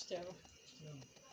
costela. Não.